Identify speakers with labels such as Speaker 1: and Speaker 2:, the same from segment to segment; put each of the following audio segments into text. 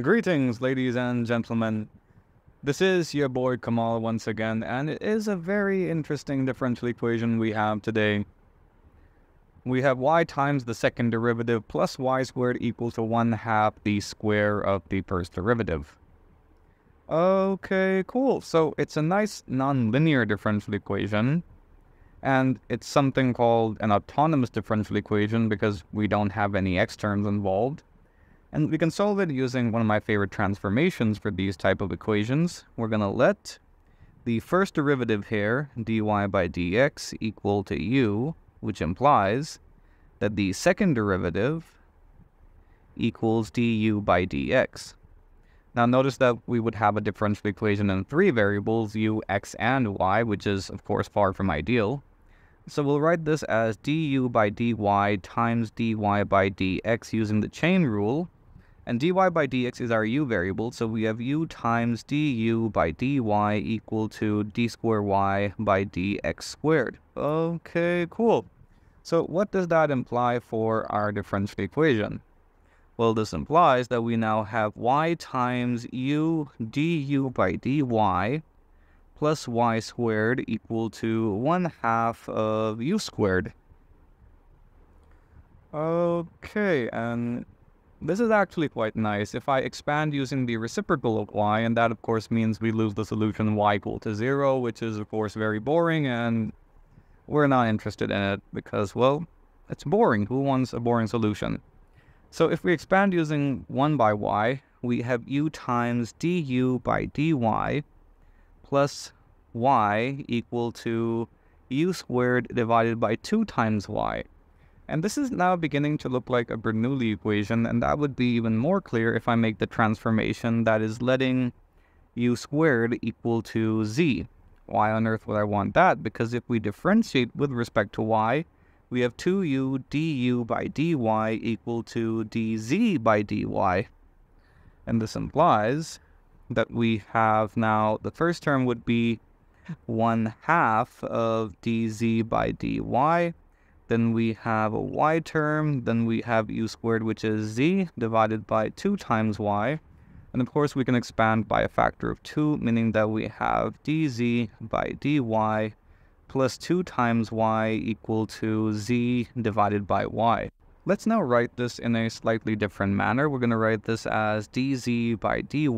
Speaker 1: Greetings, ladies and gentlemen. This is your boy Kamaal once again, and it is a very interesting differential equation we have today. We have y times the second derivative plus y squared equal to 1 half the square of the first derivative. Okay, cool. So it's a nice nonlinear differential equation, and it's something called an autonomous differential equation because we don't have any x terms involved. And we can solve it using one of my favorite transformations for these type of equations. We're going to let the first derivative here, dy by dx, equal to u, which implies that the second derivative equals du by dx. Now notice that we would have a differential equation in three variables, u, x, and y, which is of course far from ideal. So we'll write this as du by dy times dy by dx using the chain rule, and dy by dx is our u variable, so we have u times du by dy equal to d squared y by dx squared. Okay, cool. So what does that imply for our differential equation? Well, this implies that we now have y times u du by dy plus y squared equal to 1 half of u squared. Okay, and this is actually quite nice. If I expand using the reciprocal of y, and that of course means we lose the solution y equal to 0, which is of course very boring, and we're not interested in it because, well, it's boring. Who wants a boring solution? So if we expand using 1 by y, we have u times du by dy plus y equal to u squared divided by 2 times y. And this is now beginning to look like a Bernoulli equation, and that would be even more clear if I make the transformation that is letting u squared equal to z. Why on earth would I want that? Because if we differentiate with respect to y, we have 2u du by dy equal to dz by dy. And this implies that we have now, the first term would be 1 half of dz by dy then we have a y term, then we have u squared, which is z, divided by 2 times y. And of course, we can expand by a factor of 2, meaning that we have dz by dy plus 2 times y equal to z divided by y. Let's now write this in a slightly different manner. We're going to write this as dz by dy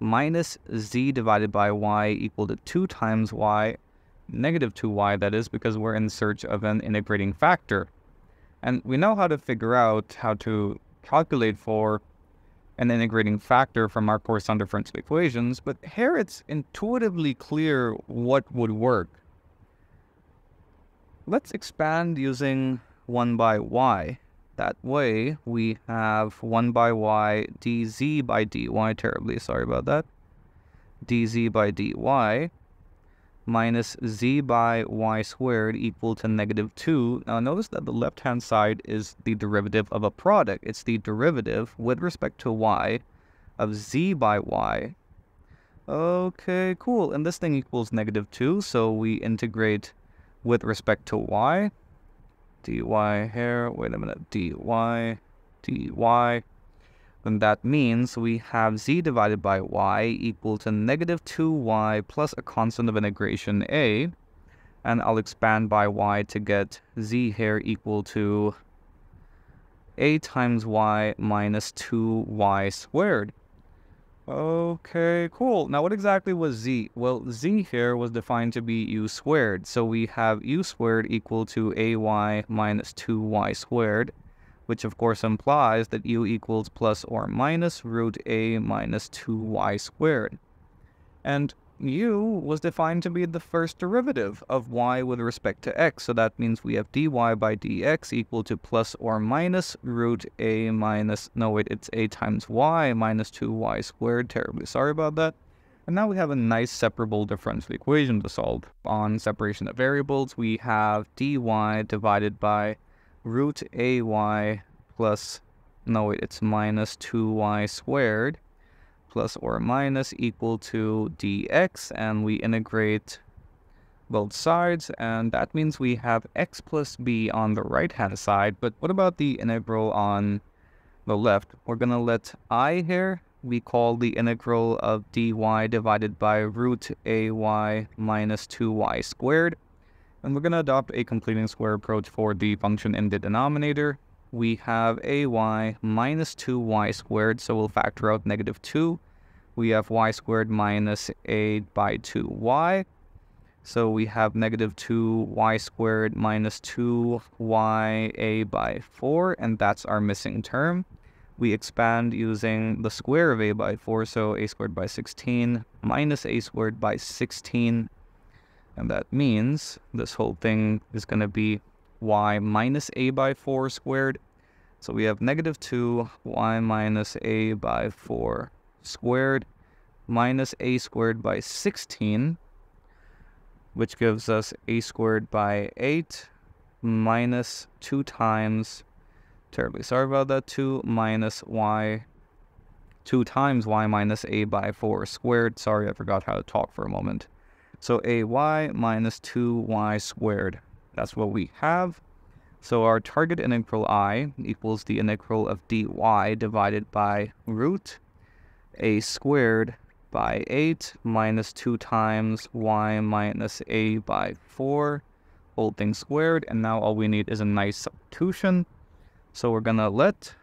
Speaker 1: minus z divided by y equal to 2 times y negative 2y, that is, because we're in search of an integrating factor. And we know how to figure out how to calculate for an integrating factor from our course on differential equations, but here it's intuitively clear what would work. Let's expand using 1 by y. That way, we have 1 by y dz by dy, terribly sorry about that, dz by dy minus z by y squared equal to negative 2. Now notice that the left-hand side is the derivative of a product. It's the derivative with respect to y of z by y. Okay, cool. And this thing equals negative 2, so we integrate with respect to y. dy here, wait a minute, dy, dy then that means we have z divided by y equal to negative 2y plus a constant of integration a. And I'll expand by y to get z here equal to a times y minus 2y squared. Okay, cool. Now what exactly was z? Well, z here was defined to be u squared. So we have u squared equal to ay minus 2y squared which of course implies that u equals plus or minus root a minus 2y squared. And u was defined to be the first derivative of y with respect to x, so that means we have dy by dx equal to plus or minus root a minus, no wait, it's a times y minus 2y squared, terribly sorry about that. And now we have a nice separable differential equation to solve. On separation of variables, we have dy divided by root ay plus, no wait, it's minus 2y squared plus or minus equal to dx and we integrate both sides and that means we have x plus b on the right hand side but what about the integral on the left, we're going to let i here we call the integral of dy divided by root ay minus 2y squared. And we're going to adopt a completing square approach for the function in the denominator. We have ay minus 2y squared, so we'll factor out negative 2. We have y squared minus a by 2y. So we have negative 2y squared minus 2ya by 4, and that's our missing term. We expand using the square of a by 4, so a squared by 16 minus a squared by 16. And that means this whole thing is going to be y minus a by 4 squared. So we have negative 2 y minus a by 4 squared minus a squared by 16 which gives us a squared by 8 minus 2 times, terribly sorry about that, 2 minus y, 2 times y minus a by 4 squared. Sorry, I forgot how to talk for a moment. So ay minus 2y squared. That's what we have. So our target integral i equals the integral of dy divided by root a squared by 8 minus 2 times y minus a by 4, whole thing squared. And now all we need is a nice substitution. So we're going to let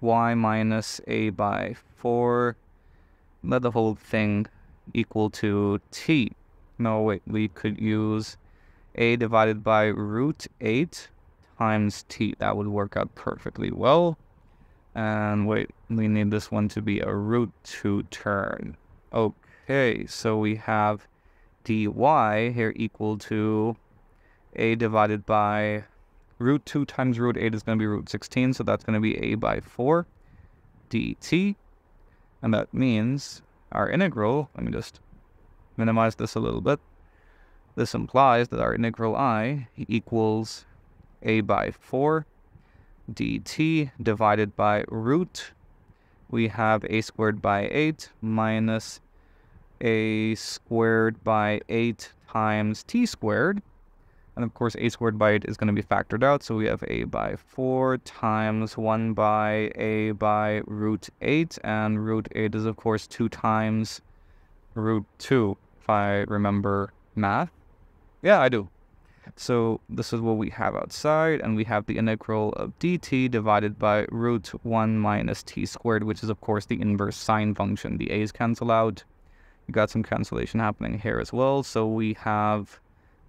Speaker 1: y minus a by 4, let the whole thing equal to t. No, wait, we could use a divided by root 8 times t. That would work out perfectly well. And wait, we need this one to be a root 2 turn. Okay, so we have dy here equal to a divided by root 2 times root 8 is going to be root 16, so that's going to be a by 4 dt. And that means our integral, let me just minimize this a little bit. This implies that our integral i equals a by 4 dt divided by root. We have a squared by 8 minus a squared by 8 times t squared. And of course, a squared by it is going to be factored out. So we have a by 4 times 1 by a by root 8. And root 8 is, of course, 2 times root 2, if I remember math. Yeah, I do. So this is what we have outside, and we have the integral of dt divided by root 1 minus t squared, which is of course the inverse sine function. The a's cancel out. You got some cancellation happening here as well. So we have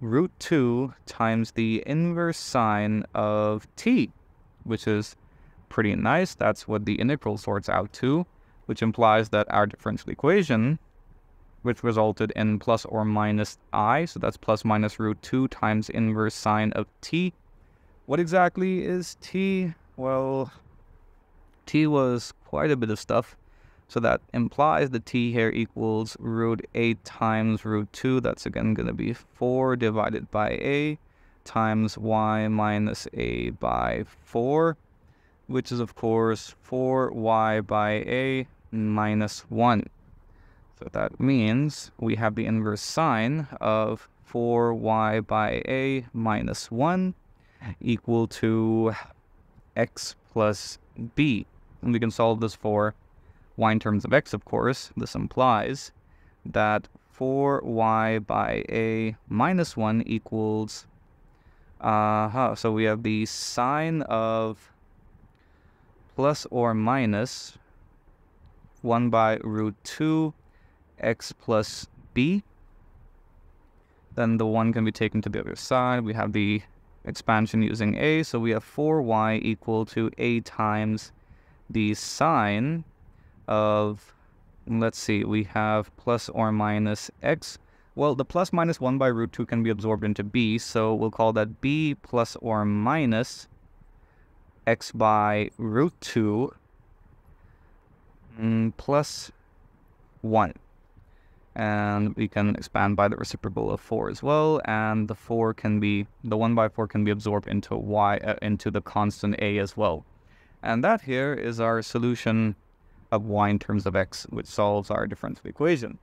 Speaker 1: root 2 times the inverse sine of t, which is pretty nice. That's what the integral sorts out to, which implies that our differential equation which resulted in plus or minus i. So that's plus minus root 2 times inverse sine of t. What exactly is t? Well, t was quite a bit of stuff. So that implies that t here equals root 8 times root 2. That's again going to be 4 divided by a times y minus a by 4, which is of course 4y by a minus 1. So that means we have the inverse sine of 4y by a minus 1 equal to x plus b. And we can solve this for y in terms of x, of course. This implies that 4y by a minus 1 equals, uh, huh, so we have the sine of plus or minus 1 by root 2 x plus b. Then the 1 can be taken to the other side. We have the expansion using a, so we have 4y equal to a times the sine of, let's see, we have plus or minus x. Well, the plus minus 1 by root 2 can be absorbed into b, so we'll call that b plus or minus x by root 2 mm, plus 1 and we can expand by the reciprocal of 4 as well and the 4 can be the 1 by 4 can be absorbed into y uh, into the constant a as well and that here is our solution of y in terms of x which solves our differential equation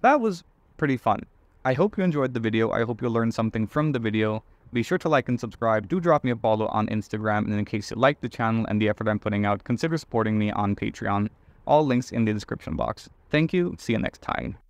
Speaker 1: that was pretty fun i hope you enjoyed the video i hope you learned something from the video Be sure to like and subscribe. Do drop me a follow on Instagram. And in case you like the channel and the effort I'm putting out, consider supporting me on Patreon. All links in the description box. Thank you. See you next time.